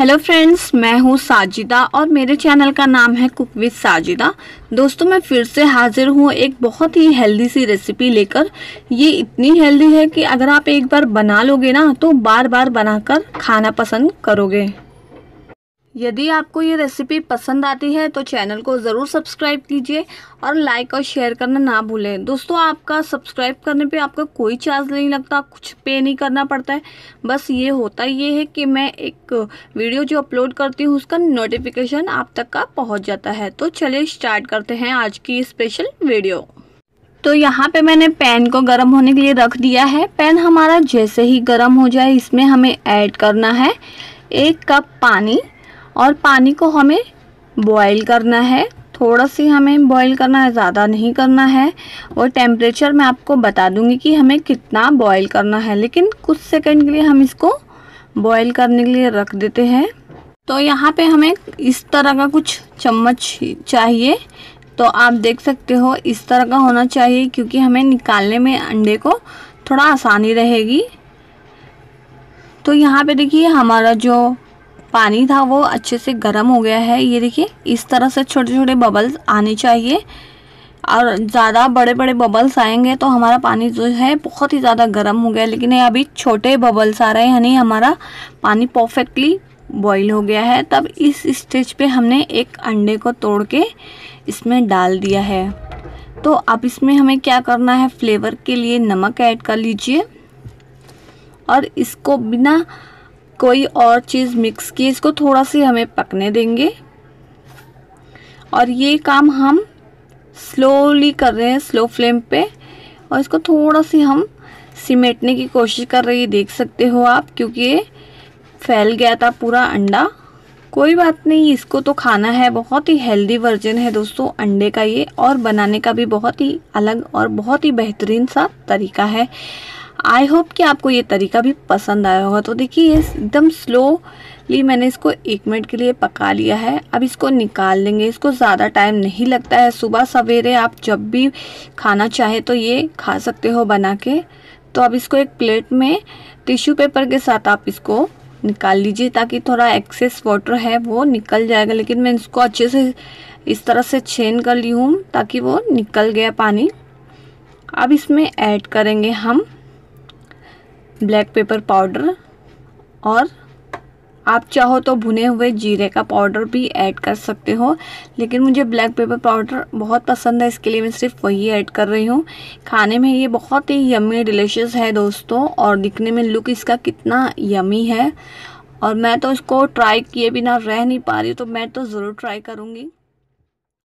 Hello friends मैं हूँ साजिदा और मेरे चैनल का नाम है कुक विद साजिदा। दोस्तों, मैं फिर से हाजिर हूँ एक बहुत ही हेल्दी सी रेसिपी लेकर। ये इतनी हेल्दी है कि अगर आप एक बार बना लोगे ना तो बार बार बनाकर खाना पसंद करोगे। यदि आपको ये रेसिपी पसंद आती है तो चैनल को ज़रूर सब्सक्राइब कीजिए और लाइक और शेयर करना ना भूलें। दोस्तों, आपका सब्सक्राइब करने पे आपका कोई चार्ज नहीं लगता, कुछ पे नहीं करना पड़ता है। बस ये होता ये है कि मैं एक वीडियो जो अपलोड करती हूँ, उसका नोटिफिकेशन आप तक का पहुँच जाता है। तो चलिए स्टार्ट करते हैं आज की स्पेशल वीडियो तो यहाँ पे मैंने पैन को गर्म होने के लिए रख दिया है। पैन हमारा जैसे ही गर्म हो जाए, इसमें हमें ऐड करना है एक कप पानी। और पानी को हमें बॉईल करना है। थोड़ा सी हमें बॉईल करना है, ज़्यादा नहीं करना है। और टेम्परेचर मैं आपको बता दूँगी कि हमें कितना बॉईल करना है, लेकिन कुछ सेकंड के लिए हम इसको बॉईल करने के लिए रख देते हैं। तो यहाँ पे हमें इस तरह का कुछ चम्मच चाहिए। तो आप देख सकते हो, इस तरह का होना चाहिए, क्योंकि हमें निकालने में अंडे को थोड़ा आसानी रहेगी। तो यहाँ पे देखिए, हमारा जो पानी था वो अच्छे से गर्म हो गया है। ये देखिए, इस तरह से छोटे छोटे बबल्स आने चाहिए। और ज़्यादा बड़े बड़े बबल्स आएँगे तो हमारा पानी जो है बहुत ही ज़्यादा गर्म हो गया। लेकिन ये अभी छोटे बबल्स आ रहे हैं, यानी हमारा पानी परफेक्टली बॉईल हो गया है। तब इस स्टेज पे हमने एक अंडे को तोड़ के इसमें डाल दिया है। तो अब इसमें हमें क्या करना है? फ्लेवर के लिए नमक ऐड कर लीजिए। और इसको बिना कोई और चीज़ मिक्स की, इसको थोड़ा सी हमें पकने देंगे। और ये काम हम स्लोली कर रहे हैं स्लो फ्लेम पे। और इसको थोड़ा सी हम सिमेटने की कोशिश कर रही है देख सकते हो आप, क्योंकि ये फैल गया था पूरा अंडा। कोई बात नहीं, इसको तो खाना है, बहुत ही हेल्दी वर्जन है दोस्तों, अंडे का ये। और बनाने का भी बहुत ही अलग और बहुत ही बेहतरीन सा तरीका है। आई होप कि आपको ये तरीका भी पसंद आया होगा। तो देखिए, ये एकदम स्लोली मैंने इसको एक मिनट के लिए पका लिया है। अब इसको निकाल लेंगे। इसको ज़्यादा टाइम नहीं लगता है। सुबह सवेरे आप जब भी खाना चाहे तो ये खा सकते हो बना के। तो अब इसको एक प्लेट में टिश्यू पेपर के साथ आप इसको निकाल लीजिए ताकि थोड़ा एक्सेस वाटर है वो निकल जाएगा। लेकिन मैं इसको अच्छे से इस तरह से छेन कर ली हूँ ताकि वो निकल गया पानी। अब इसमें ऐड करेंगे हम ब्लैक पेपर पाउडर और आप चाहो तो भुने हुए जीरे का पाउडर भी ऐड कर सकते हो, लेकिन मुझे ब्लैक पेपर पाउडर बहुत पसंद है, इसके लिए मैं सिर्फ़ वही ऐड कर रही हूँ। खाने में ये बहुत ही यमी डिलीशियस है दोस्तों, और दिखने में लुक इसका कितना यमी है। और मैं तो इसको ट्राई किए बिना रह नहीं पा रही तो मैं तो ज़रूर ट्राई करूँगी।